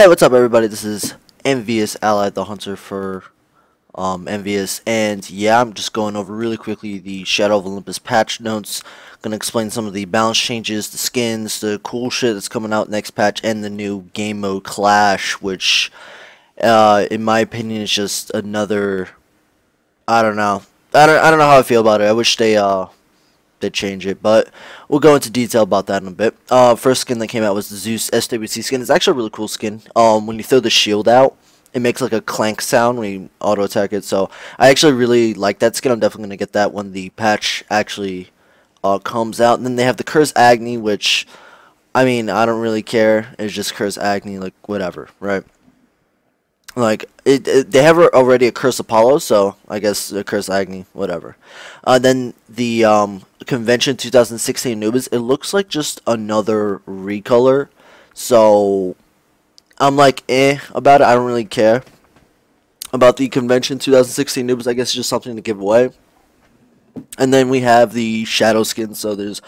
Hey, what's up, everybody? This is EnVyUs Allied, the hunter for um, EnVyUs, and yeah, I'm just going over really quickly the Shadow of Olympus patch notes. Gonna explain some of the balance changes, the skins, the cool shit that's coming out next patch, and the new game mode Clash, which, uh, in my opinion, is just another. I don't know. I don't. I don't know how I feel about it. I wish they uh they change it, but we'll go into detail about that in a bit. Uh, first skin that came out was the Zeus SWC skin. It's actually a really cool skin. Um, when you throw the shield out, it makes like a clank sound when you auto attack it. So I actually really like that skin. I'm definitely gonna get that when the patch actually uh, comes out. And then they have the Curse Agni, which I mean I don't really care. It's just Curse Agni, like whatever, right? Like it, it, they have already a curse apollo so i guess a curse agni whatever. Uh, then the um, convention 2016 anubis it looks like just another recolor. So i'm like eh about it. I don't really care about the convention 2016 anubis. I guess it's just something to give away. And then we have the shadow skin. So there's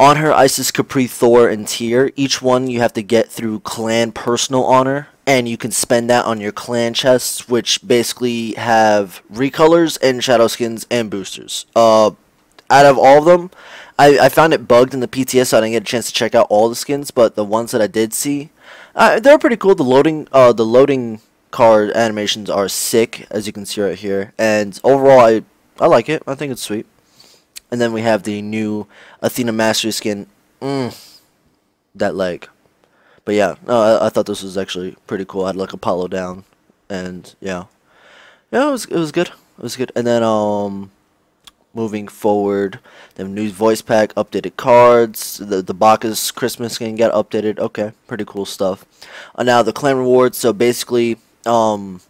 Honor, Isis, Khepri, Thor, and Tyr. Each one you have to get through clan personal honor and you can spend that on your clan chests, which basically have recolors and shadow skins and boosters. Uh, out of all of them, I, I found it bugged in the PTS, so I didn't get a chance to check out all the skins. But the ones that I did see, uh, they're pretty cool. The loading, uh, the loading card animations are sick, as you can see right here. And overall, I I like it. I think it's sweet. And then we have the new Athena Mastery skin. Mm, that leg. But yeah, no, I, I, thought this was actually pretty cool. I had like Apollo down, and yeah, yeah, it was it was good. It was good. And then um, moving forward, the new voice pack, updated cards, the the Bacchus Christmas skin got updated. Okay, pretty cool stuff. Uh, now the clan rewards. So basically, um,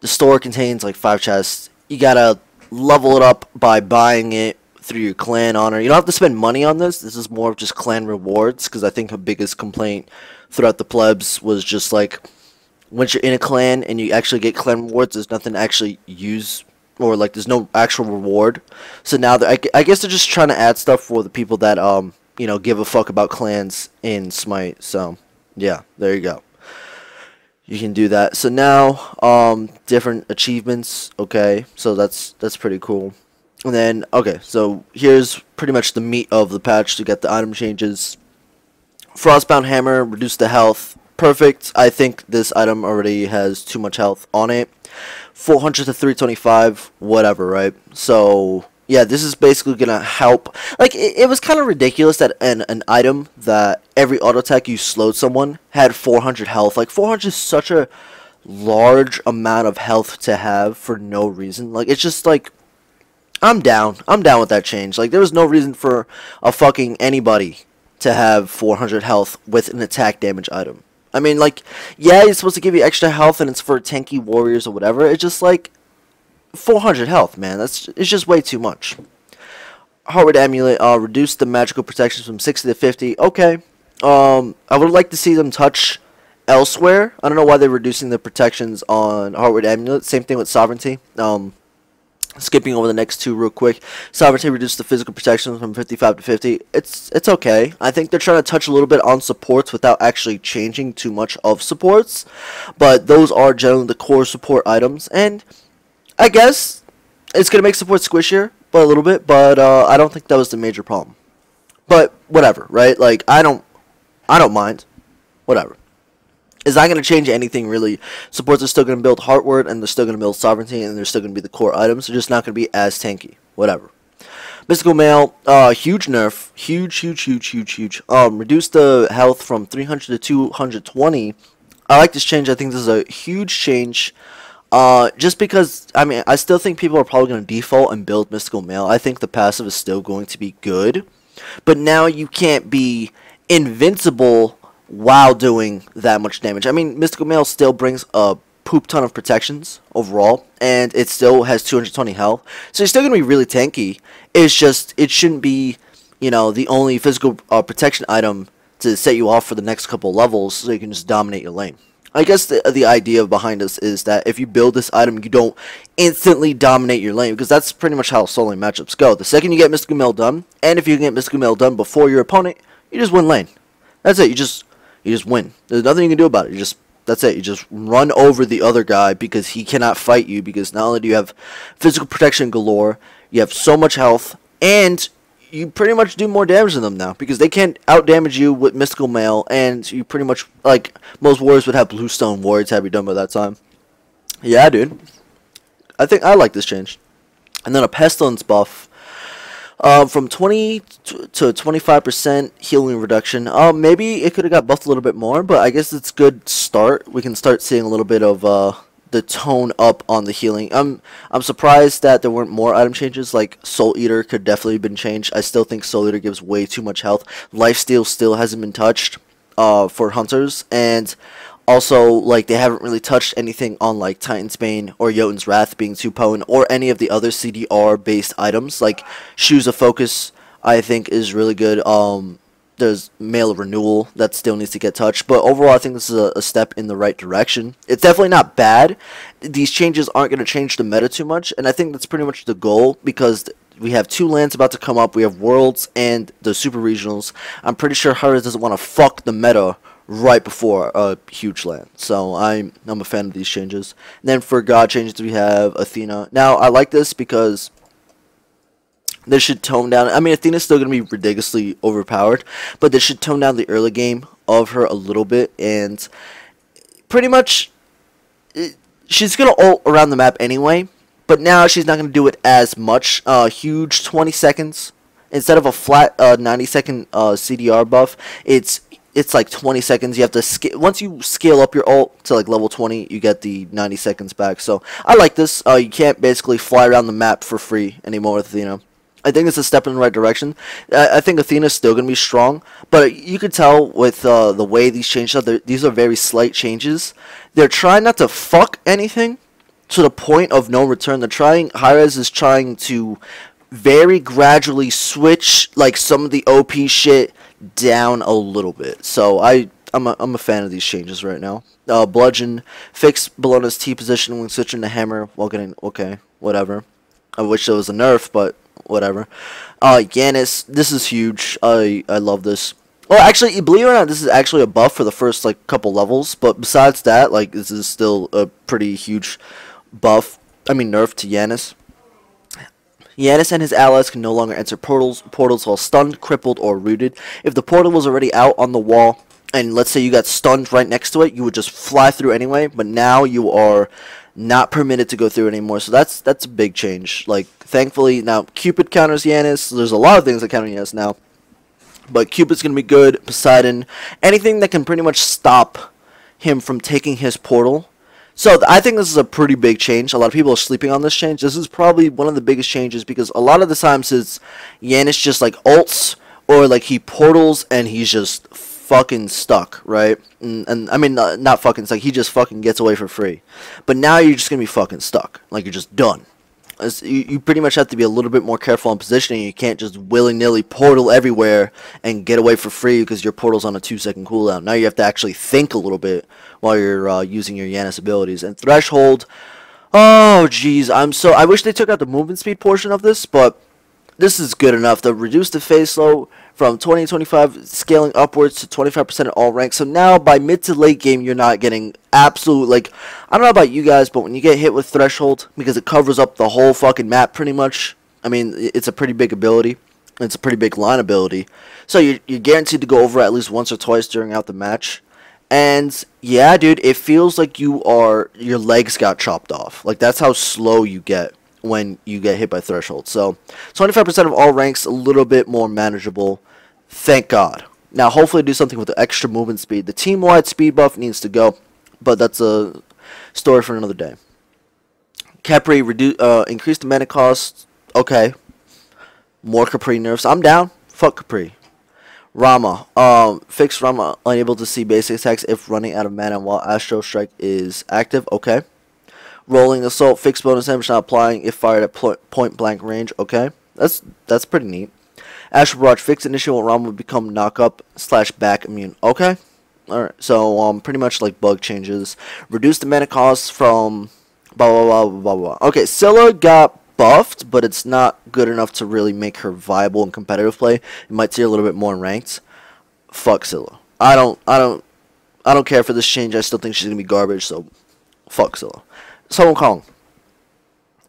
the store contains like five chests. You gotta level it up by buying it through your clan honor. You don't have to spend money on this. This is more of just clan rewards because I think a biggest complaint throughout the plebs was just like once you're in a clan and you actually get clan rewards, there's nothing to actually use or like there's no actual reward. So now I, I guess they're just trying to add stuff for the people that um you know give a fuck about clans in Smite. So yeah, there you go. You can do that. So now um different achievements. Okay, so that's that's pretty cool. And then, okay, so here's pretty much the meat of the patch to get the item changes. Frostbound Hammer, reduce the health. Perfect. I think this item already has too much health on it. 400 to 325, whatever, right? So, yeah, this is basically going to help. Like, it, it was kind of ridiculous that an, an item that every auto attack you slowed someone had 400 health. Like, 400 is such a large amount of health to have for no reason. Like, it's just like I'm down. I'm down with that change. Like, there was no reason for a fucking anybody to have 400 health with an attack damage item. I mean, like, yeah, it's supposed to give you extra health and it's for tanky warriors or whatever. It's just like 400 health, man. That's it's just way too much. Heartwood Amulet, uh, reduce the magical protections from 60 to 50. Okay. Um, I would like to see them touch elsewhere. I don't know why they're reducing the protections on Heartwood Amulet. Same thing with Sovereignty. Um, Skipping over the next two real quick. Sovereignty reduced the physical protection from 55 to 50. It's it's okay. I think they're trying to touch a little bit on supports without actually changing too much of supports. But those are generally the core support items. And I guess it's going to make support squishier but a little bit. But uh, I don't think that was the major problem. But whatever, right? Like, I don't, I don't mind. Whatever is not going to change anything really. Supports are still going to build Heartwood, and they're still going to build Sovereignty, and they're still going to be the core items. They're just not going to be as tanky. Whatever. Mystical Mail, uh, huge nerf. Huge, huge, huge, huge, huge. Um, reduce the health from 300 to 220. I like this change. I think this is a huge change. Uh, just because, I mean, I still think people are probably going to default and build Mystical Mail. I think the passive is still going to be good. But now you can't be invincible while doing that much damage. I mean, Mystical Mail still brings a poop ton of protections overall, and it still has 220 health. So it's still going to be really tanky. It's just, it shouldn't be, you know, the only physical uh, protection item to set you off for the next couple levels so you can just dominate your lane. I guess the the idea behind this is that if you build this item, you don't instantly dominate your lane because that's pretty much how solo matchups go. The second you get Mystical Mail done, and if you get Mystical Mail done before your opponent, you just win lane. That's it. You just you just win. There's nothing you can do about it. You just that's it. You just run over the other guy because he cannot fight you because not only do you have physical protection galore, you have so much health, and you pretty much do more damage than them now because they can't out damage you with mystical mail, and you pretty much like most warriors would have bluestone warriors have you done by that time. Yeah, dude. I think I like this change. And then a pestilence buff. Uh, from 20 to 25% healing reduction. Uh, maybe it could have got buffed a little bit more, but I guess it's good start. We can start seeing a little bit of uh, the tone up on the healing. I'm I'm surprised that there weren't more item changes. Like Soul Eater could definitely have been changed. I still think Soul Eater gives way too much health. Lifesteal still hasn't been touched uh, for hunters, and also like they haven't really touched anything on like Titan's Bane or Jotun's Wrath being too potent, or any of the other CDR based items like Shoes of Focus. I think is really good. Um, there's mail renewal that still needs to get touched. But overall, I think this is a, a step in the right direction. It's definitely not bad. These changes aren't going to change the meta too much, and I think that's pretty much the goal because we have two LANs about to come up. We have Worlds and the Super Regionals. I'm pretty sure Hi-Rez doesn't want to fuck the meta right before a huge LAN. So I'm I'm a fan of these changes. And then for God changes, we have Athena. Now I like this because this should tone down. I mean, Athena's still going to be ridiculously overpowered, but this should tone down the early game of her a little bit. And pretty much, it, she's going to ult around the map anyway, but now she's not going to do it as much. Uh, huge 20 seconds. Instead of a flat uh, 90 second uh, CDR buff, it's it's like 20 seconds. You have to scale once you scale up your ult to like level 20, you get the 90 seconds back. So I like this. Uh, you can't basically fly around the map for free anymore with Athena. I think it's a step in the right direction. I, I think Athena's still to be strong, but you could tell with uh, the way these changes are, these are very slight changes. They're trying not to fuck anything to the point of no return. They're trying, Hi-Rez is trying to very gradually switch like some of the OP shit down a little bit. So I I'm a, I'm a fan of these changes right now. Uh, bludgeon fix Bellona's T position when switching to hammer while getting okay whatever. I wish there was a nerf, but whatever. Uh, Janus, this is huge. I I love this. Well, actually, believe it or not, this is actually a buff for the first like couple levels. But besides that, like this is still a pretty huge buff. I mean, nerf to Janus. Janus and his allies can no longer enter portals portals while stunned, crippled, or rooted. If the portal was already out on the wall, and let's say you got stunned right next to it, you would just fly through anyway. But now you are not permitted to go through anymore. So that's that's a big change. Like thankfully now Cupid counters Janus. There's a lot of things that counter Janus now. But Cupid's gonna be good. Poseidon, anything that can pretty much stop him from taking his portal. So I think this is a pretty big change. A lot of people are sleeping on this change. This is probably one of the biggest changes because a lot of the times it's Janus just like ults or like he portals and he's just fucking stuck, right? And, and I mean, not, not fucking stuck. He just fucking gets away for free. But now you're just gonna be fucking stuck. Like you're just done. You, pretty much have to be a little bit more careful on positioning. You can't just willy nilly portal everywhere and get away for free because your portal's on a two second cooldown. Now you have to actually think a little bit while you're uh, using your Janus abilities. And threshold. Oh, jeez. I'm so. I wish they took out the movement speed portion of this, but this is good enough. The reduce the phase slow from 2025 scaling upwards to 25% in all ranks. So now by mid to late game, you're not getting absolute, like, I don't know about you guys, but when you get hit with Threshold, because it covers up the whole fucking map pretty much, I mean, it's a pretty big ability. It's a pretty big line ability. So you're, you're guaranteed to go over at least once or twice during out the match. And yeah, dude, it feels like you are, your legs got chopped off. Like, that's how slow you get when you get hit by threshold. So 25% of all ranks, a little bit more manageable. Thank God. Now, hopefully, do something with the extra movement speed. The team-wide speed buff needs to go, but that's a story for another day. Khepri reduce uh, increase the mana cost. Okay. More Khepri nerfs. I'm down. Fuck Khepri. Rama. Um, fix Rama unable to see basic attacks if running out of mana while Astral Strike is active. Okay. Rolling assault, fixed bonus damage not applying if fired at point blank range. Okay, that's that's pretty neat. Astral Barrage, fixed initial Ram will become knock up slash back immune. Okay, Alright, so um, pretty much like bug changes. Reduce the mana cost from blah blah blah blah blah. Okay, Scylla got buffed, but it's not good enough to really make her viable in competitive play. You might see a little bit more in ranked. Fuck Scylla. I don't, I don't, I don't care for this change. I still think she's gonna be garbage. So, fuck Scylla. Sun Kong.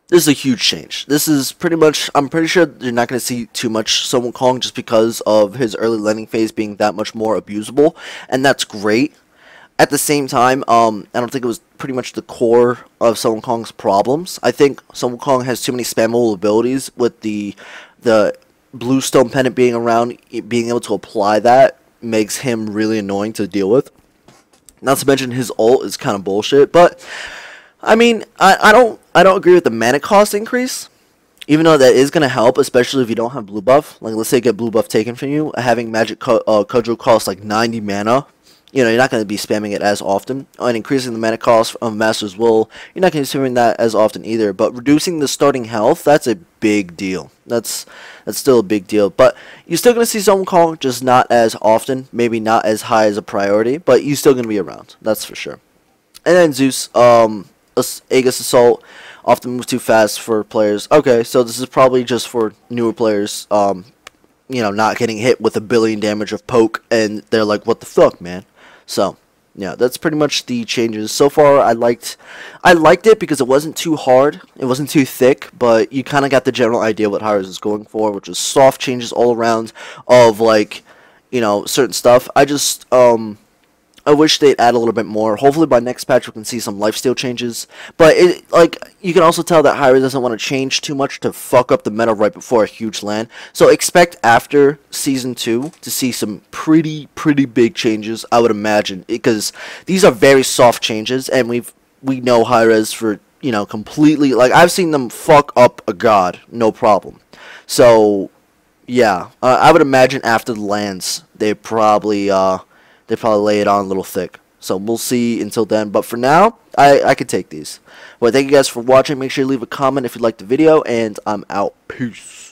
This is a huge change. This is pretty much, I'm pretty sure you're not going to see too much Sun Wukong just because of his early laning phase being that much more abusable, and that's great. At the same time, um, I don't think it was pretty much the core of Sun Kong's problems. I think Sun Wukong has too many spammable abilities with the the Bluestone Pendant being around, being able to apply that makes him really annoying to deal with. Not to mention his ult is kind of bullshit, but I mean, I, I don't I don't agree with the mana cost increase. Even though that is going to help, especially if you don't have blue buff. Like, let's say you get blue buff taken from you. Having Magic Co uh, Cudgel cost like 90 mana. You know, you're not going to be spamming it as often. And increasing the mana cost of Master's Will, you're not spamming that as often either. But reducing the starting health, that's a big deal. That's that's still a big deal. But you're still going to see Sun Wukong, just not as often. Maybe not as high as a priority. But you're still going to be around. That's for sure. And then Zeus, um, Aegis Assault often moves too fast for players. Okay, so this is probably just for newer players, um, you know, not getting hit with a billion damage of poke, and they're like, what the fuck, man? So, yeah, that's pretty much the changes. So far, I liked, I liked it because it wasn't too hard, it wasn't too thick, but you kind of got the general idea what Hi-Rez is going for, which is soft changes all around of, like, you know, certain stuff. I just, um, I wish they'd add a little bit more. Hopefully by next patch we can see some lifesteal changes. But it like you can also tell that Hi-Rez doesn't want to change too much to fuck up the meta right before a huge LAN. So expect after season two to see some pretty pretty big changes. I would imagine because these are very soft changes, and we've we know Hi-Rez for you know completely like I've seen them fuck up a god no problem. So yeah, uh, I would imagine after the LANs they probably uh they probably lay it on a little thick. So we'll see until then. But for now, I, I could take these. Well, thank you guys for watching. Make sure you leave a comment if you liked the video. And I'm out. Peace.